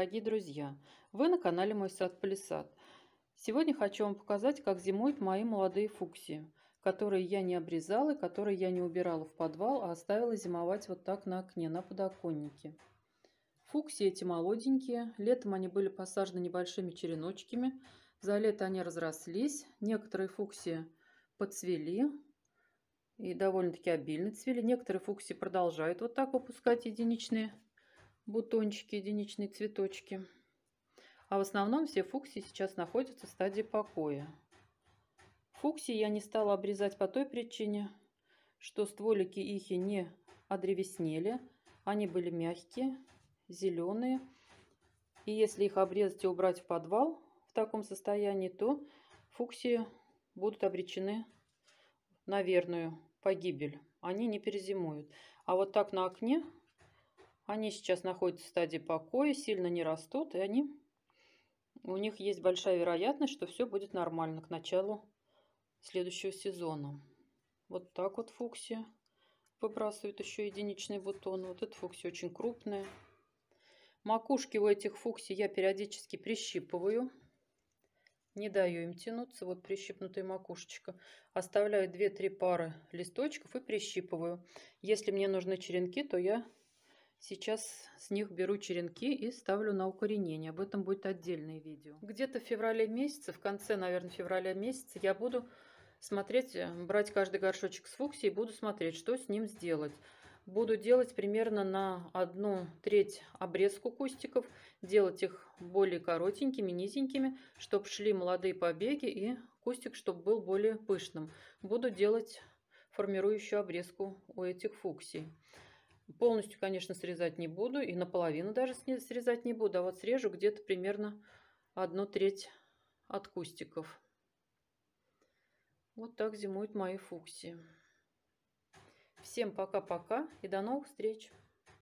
дорогие друзья! Вы на канале Мой сад Палисад. Сегодня хочу вам показать, как зимуют мои молодые фуксии, которые я не обрезала, которые я не убирала в подвал, а оставила зимовать вот так на окне, на подоконнике. Фуксии эти молоденькие, летом они были посажены небольшими череночками, за лето они разрослись, некоторые фуксии подцвели и довольно-таки обильно цвели, некоторые фуксии продолжают вот так выпускать единичные бутончики, единичные цветочки. А в основном все фуксии сейчас находятся в стадии покоя. Фуксии я не стала обрезать по той причине, что стволики их не одревеснели. Они были мягкие, зеленые. И если их обрезать и убрать в подвал в таком состоянии, то фуксии будут обречены на верную погибель. Они не перезимуют. А вот так на окне они сейчас находятся в стадии покоя, сильно не растут, и они, у них есть большая вероятность, что все будет нормально к началу следующего сезона. Вот так вот фуксия выбрасывает еще единичный бутон. Вот эта фуксия очень крупная. Макушки у этих фуксий я периодически прищипываю. Не даю им тянуться. Вот прищипнутая макушечка. Оставляю 2-3 пары листочков и прищипываю. Если мне нужны черенки, то я Сейчас с них беру черенки и ставлю на укоренение. Об этом будет отдельное видео. Где-то в феврале месяце, в конце, наверное, февраля месяца я буду смотреть, э, брать каждый горшочек с фуксией и буду смотреть, что с ним сделать. Буду делать примерно на одну треть обрезку кустиков, делать их более коротенькими, низенькими, чтобы шли молодые побеги и кустик, чтобы был более пышным. Буду делать формирующую обрезку у этих фуксий. Полностью, конечно, срезать не буду. И наполовину даже срезать не буду. А вот срежу где-то примерно одну треть от кустиков. Вот так зимуют мои фуксии. Всем пока-пока и до новых встреч!